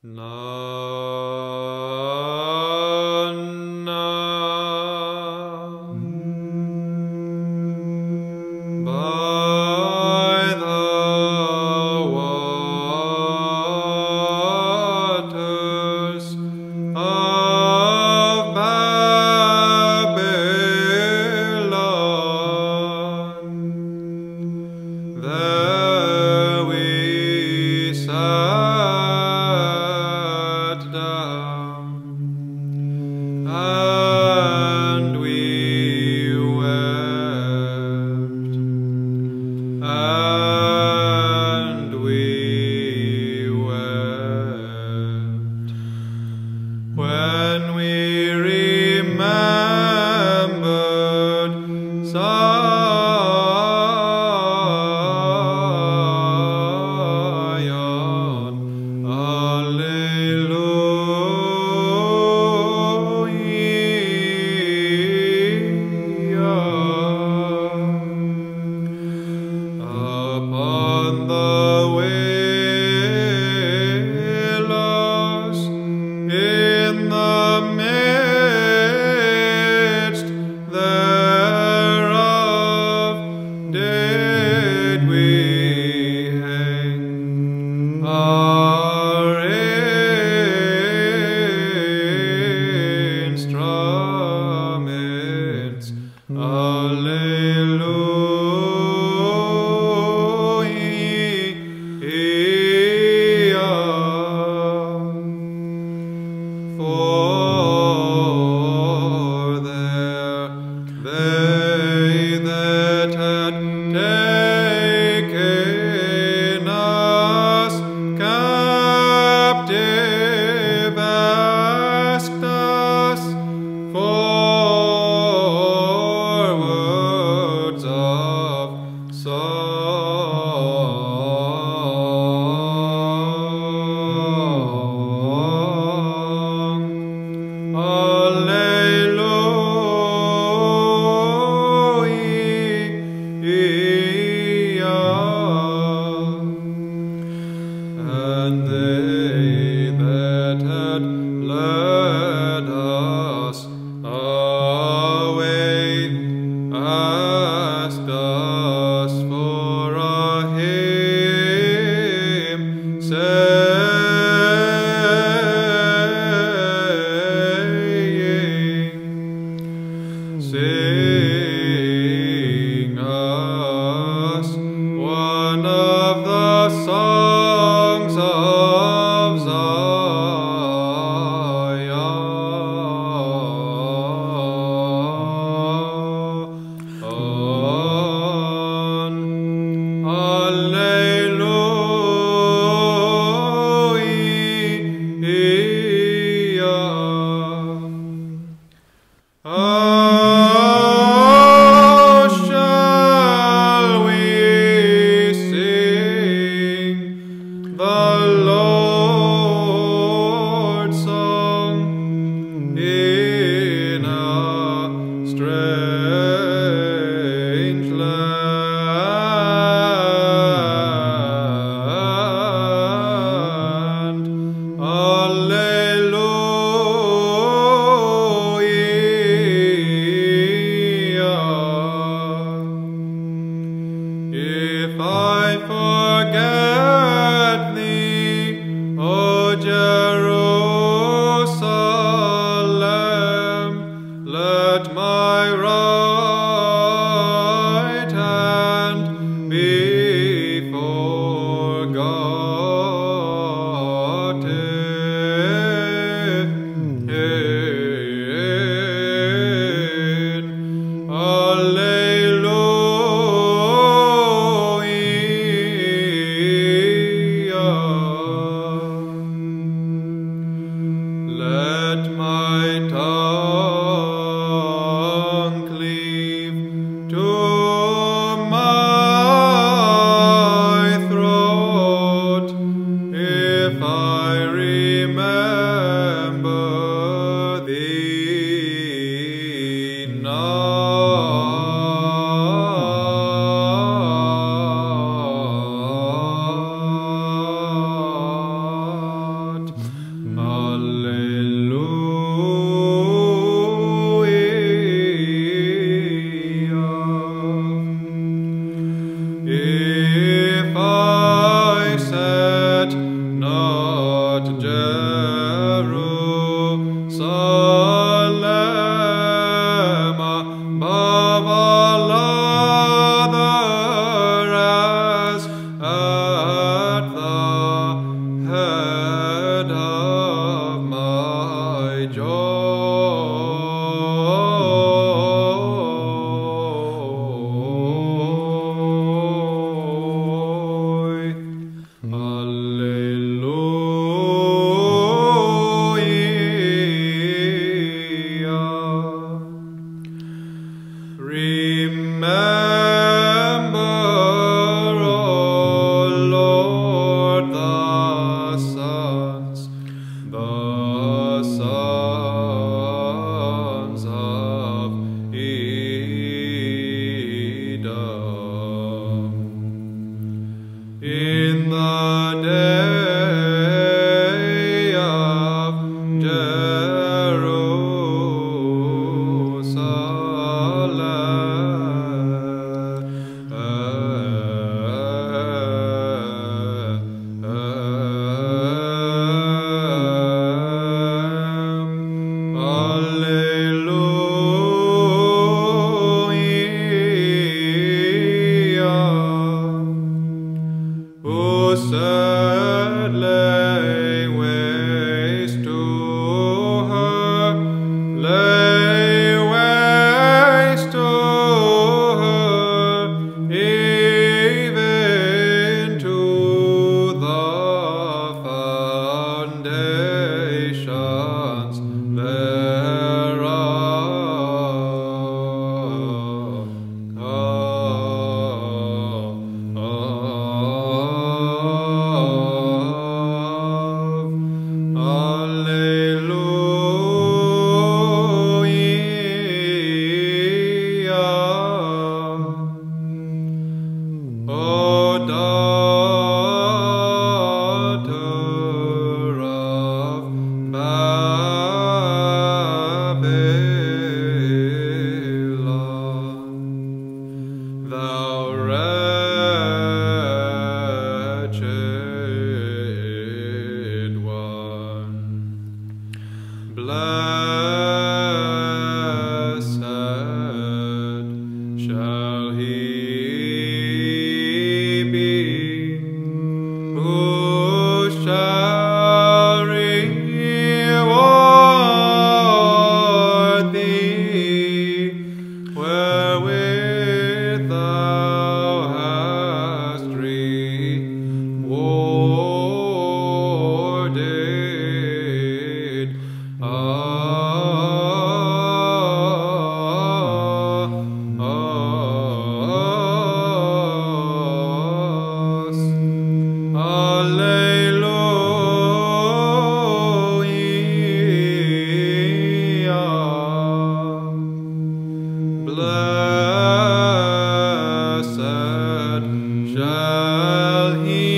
By Upon the Oh. Sons, the sons blessed shall he